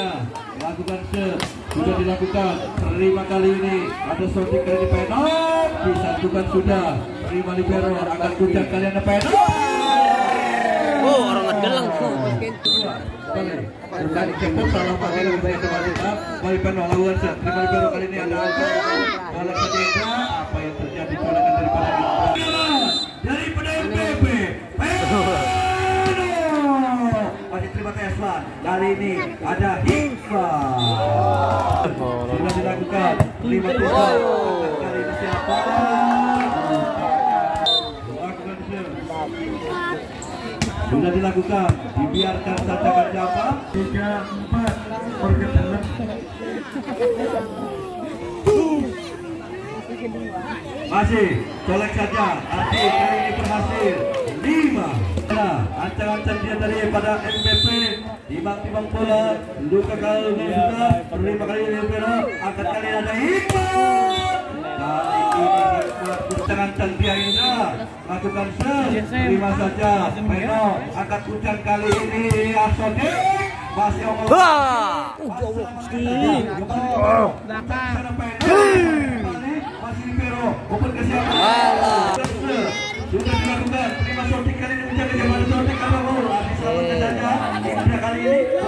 dia lakukan set sudah dilakukan terima kali ini ada shooting kali ini penop disatukan sudah terima libero akan kucak kalian ada penop Oh, orang ngedelang. Kembali. Kembali cepet salah pakai kembali kembali kembali penop lakukan set terima libero kali ini ada bola saja apa yang terjadi colekan daripada daripada MPP masih terima kasih Kali ini ada Hikmah sudah dilakukan lima puluh kali siapa? Sudah dilakukan dibiarkan saja siapa tiga empat pergeseran masih colek saja. Adi kali ini berhasil lima nah, ancang-ancang dia daripada MVP timbang-timbang bola luka kali sudah terima kali ini Pero angkat kali ini ada Hikmat kali ini ancang-ancang dia Indra lakukan set terima saja Pero angkat puncak kali ini masih omong Wah. masih Pero open ke siapa sudah dilakukan terima shooting kali ini menjaga jamaah shooting karena mau selamatkan saja sudah kali ini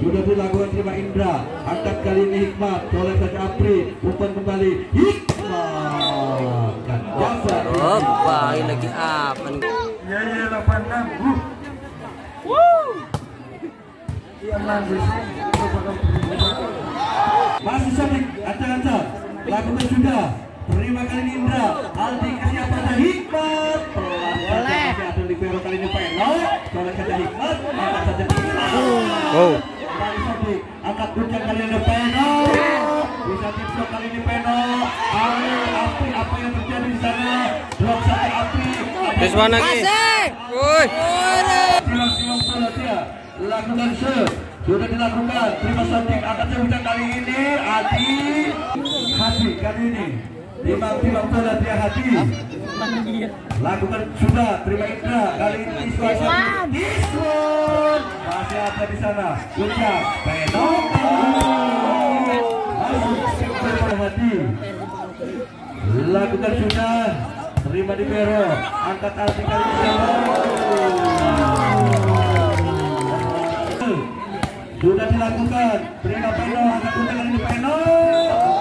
sudah dilakukan terima Indra. Angkat kali ini Hikmat. Oleh saja Apri. Umpan kembali. Hikmat. Dan Oh, bayi lagi apa nih? ya ya 86 masih sabik ancang-ancang lakukan sudah terima kali ini Indra. Aldi kasih apa Hikmat. Boleh. Ada libero kali ini Peno boleh saja Hikmat. Angkat saja? Hikmat Wow. Kembali sabik angkat puncak kali ini Peno. Bisa tipsok kali ini Peno. Ayo api apa yang terjadi di sana? Drop saja api. Terus mana lagi? Woi. lakukan set sudah dilakukan. Terima shooting akan sebutan kali ini Adi Hadi kali ini. Timbang-timbang bola dia Hadi lakukan sudah terima Indra kali ini Iswan Iswan masih ada di sana. Masuk kepada Hadi lakukan sudah. Terima di Pero angkat Aldi kali ini. Sudah dilakukan. Terima Peno angkat puncak kali ini Peno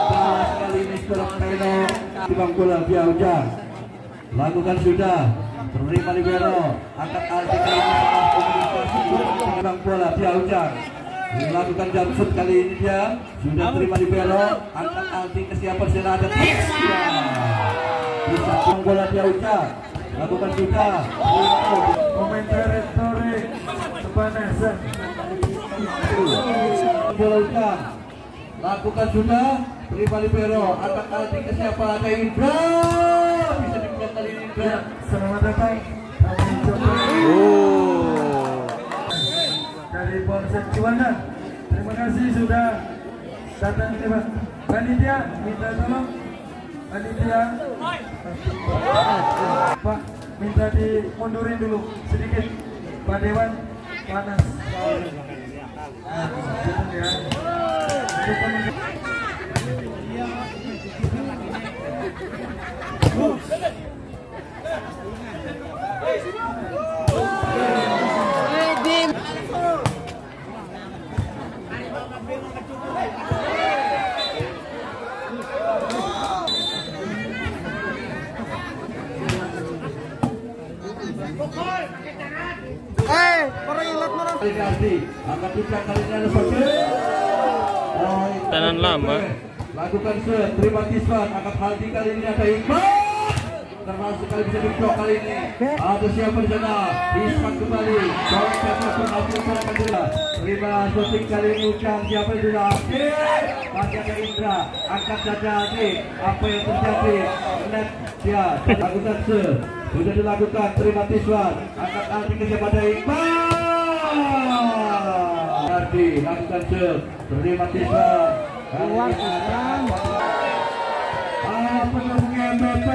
Balas kali ini skor Peno timbang bola via ujang lakukan sudah. Terima libero angkat Aldi kali ini salah komunikasi timbang bola via ujang dilakukan jump kali ini dia. Sudah terima libero angkat Aldi ke siapa sila ada bisa bola via ujang lakukan sudah. Komentar story kepanasan bola ujang lakukan sudah. Terima libero angkat Aldi ke siapa? Ada Indra. Bisa Indra selamat datang kami Oh. dari Polsek Ciwandan. Terima kasih sudah datang ini Pak. Panitia minta tolong panitia Pak minta dimundurin dulu sedikit Pak Dewan panas Nah, gitu ya. Kali ini Ardi akan puncak kali ini ada Soce. Oh, itu Tanan lama. Lakukan set, terima Kiswan, angkat Haldi kali ini ada Iqbal. Termasuk kali bisa diblok kali ini. Ada siapa di sana? Isman kembali. Colek satu berhasil serahkan juga. Terima shooting kali ini Ucang. Siapa sudah aktif? Masih ada Indra. Angkat saja Adi. Apa yang terjadi? Net dia. Lakukan set. sudah dilakukan terima Tiswan angkat Ardi ke siapa ada Iqbal Ardi lakukan serve terima Tiswan keluar apa yang MVP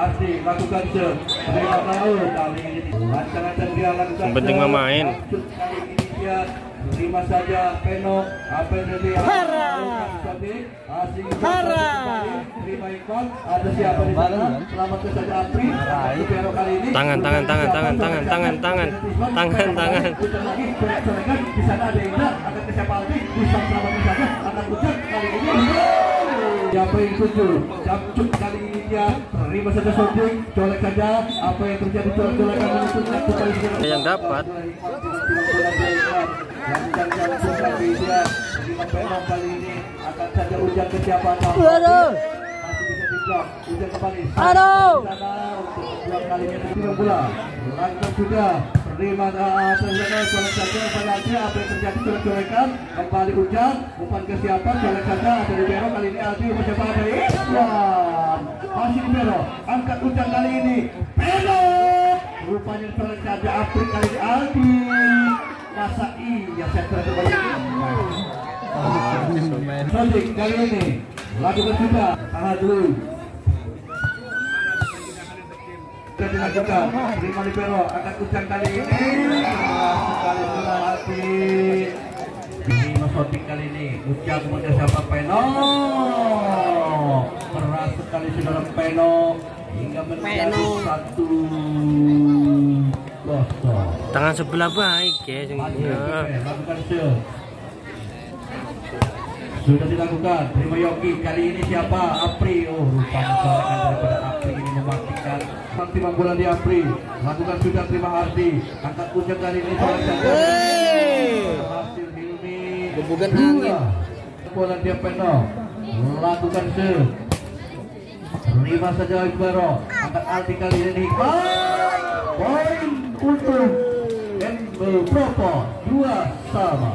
Asik lakukan serve terima laut kali ini lancar-lancar dia lakukan penting serve. Terima saja Peno apa yang terjadi? Hara! Hara! Terima Iqbal ada siapa di sana? Selamatkan saja Apri. Supero kali ini. Tangan, tangan, tangan, tangan, tangan, tangan, tangan. Tangan, tangan. Lagi di sana ada Indra akan ke siapa bisa selamatkan saja akan hujan kali ini. Siapa yang tujuh? Capcuk kali ini dia. Terima saja shooting, colek saja. Apa yang terjadi? Colek-colekan satu kali segera. Dapat. Lancar Capcuk kali ini akan saja hujan hujan kembali. Aduh. Di untuk sudah yang terjadi kembali hujan umpan ke siapa colek saja ada di Bero kali ini Aldi umpan siapa ada Ikhwan masih di Bero angkat hujan kali ini Bero rupanya colek saja Apri kali Aldi. Masa iya saya kembali Sodik kali ini. Lakukan sudah tahan dulu. Sudah dilakukan terima libero akan hujan kali ini. Sekali hati ini nosotik kali ini. Ucap kepada siapa? Peno. Keras sekali saudara Peno satu Tangan sebelah baik ya. sing- show. Sudah dilakukan. Terima Yogi. Kali ini siapa? Apri. Oh, rupanya serangan daripada Apri ini mematikan. Sang timang bola di Apri. Lakukan sudah terima Ardi. Angkat puncak kali ini. Seorang saja. Berhasil Hilmi. Gebukan angin. Bola dia Peno. Lakukan show. Terima saja Iqbaro. Angkat Aldi kali ini. Poin untuk Embel Propo. Dua sama.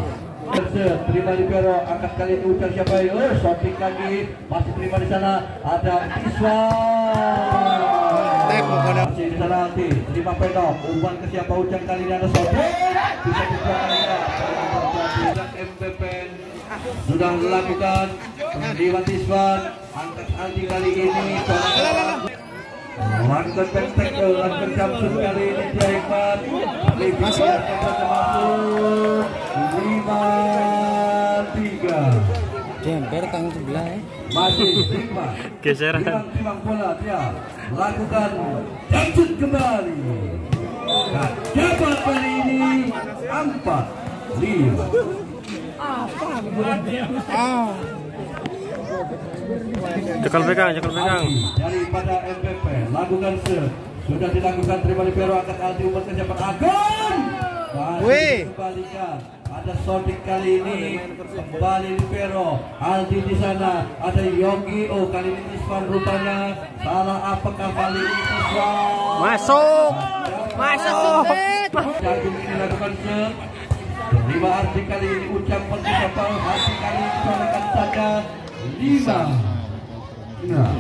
Terse, terima di Pero, angkat kali ini ucap siapa ini? Oh, shopping lagi, masih terima di sana. Ada Iswa. Masih di sana nanti, terima Peno. Umpan ke siapa ucap kali ini ada shopping. Bisa dibuat kali ini. Terjadi MPP sudah dilakukan terima Iswan angkat Aldi kali ini kali ini dia masuk. lima tiga. Jember tangan sebelah ya. masih lima. Geseran. Timang timang bola dia lakukan Jamsun kembali. Nah, jabat kali ini empat lima Cekal pegang, cekal pegang. daripada MPP lakukan set sudah dilakukan terima libero angkat Aldi umur ke siapa Agung. Wih. ada Sodik kali ini. Kembali libero Aldi di sana. Ada Yogi. Oh kali ini Iswan rupanya. Salah apakah kali ini Iswan? Masuk. Masuk. Jagung ini lakukan set terima Ardi kali ini ucapan siapa Ardi kali ini saja lima nah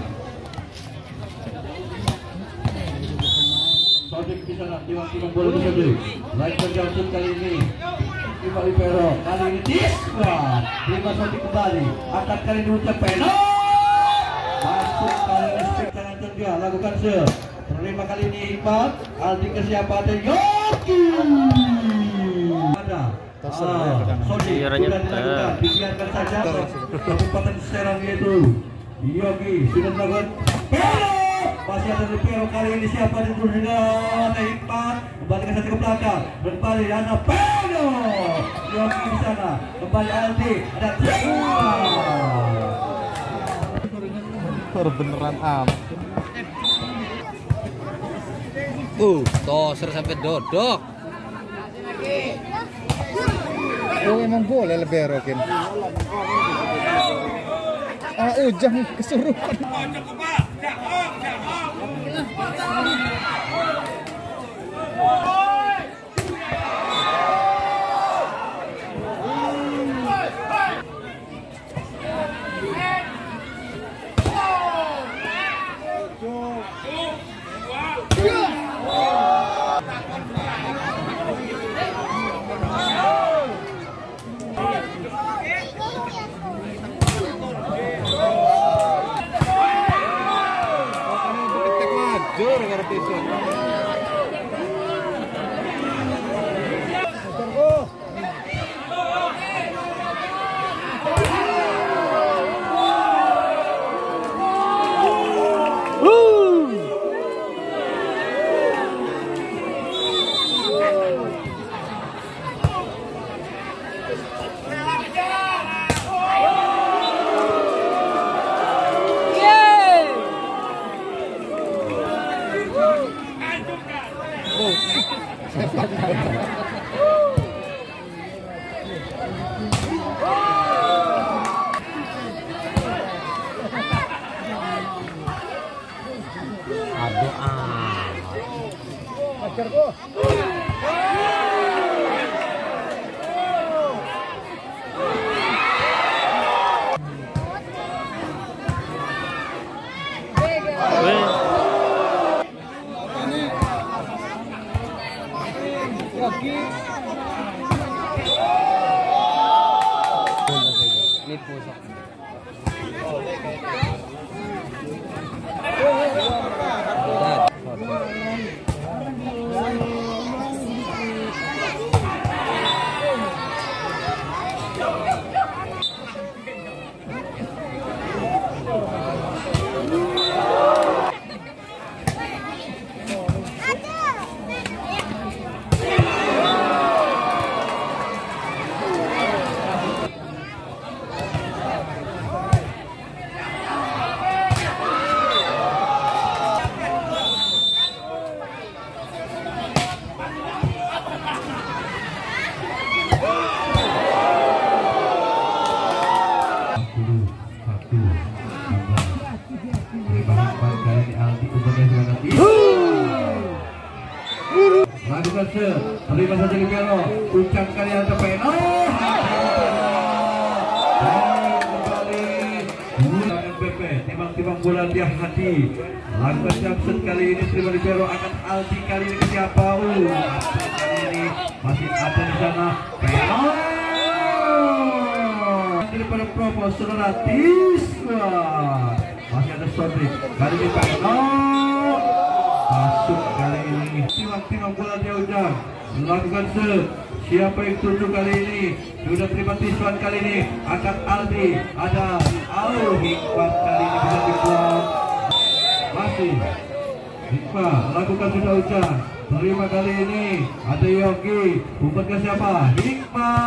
Sodik di sana, tiba-tiba bola di Sodik. Lain berjauh kali ini. Tiba Libero, kali ini Tiswa. Lima Sodik kembali. Angkat kali ini ucap Peno. Masuk kali ini spek kanan dia. Lakukan se. Terima kali ini Iqbal. Aldi ke siapa ada Ada. Ah, tetap. Dibiarkan saja. Kabupaten Serang itu. Yogi sudah melakukan Peno. Masih ada di Piero kali ini siapa di dengan Iqbal kembali ke satu ke belakang kembali ada Peno Yogi di sana kembali Aldi ada Tia beneran am. Uh, toser sampai dodok. Oh emang boleh lebih rokin. Ah ujang kesurupan. Tisu. Aduh thank ucap kali ada Peno. Kembali, bola MPP, timbang-timbang bola dia hati. Lakukan Jackson kali ini di Pelo akan Aldi kali ini siapa? Uh, kali ini masih ada di sana. Peno daripada Provo Saudara Tiswa masih ada Sodri kali ini Pak Eno masuk kali ini timbang-timbang bola dia ujang melakukan se siapa yang tuju kali ini? Sudah terima Tiswan kali ini. Akan Aldi ada Al Hikmat kali ini bisa dibuat. Masih Hikmah lakukan sudah ujang terima kali ini ada Yogi. Umpan ke siapa? Hikmah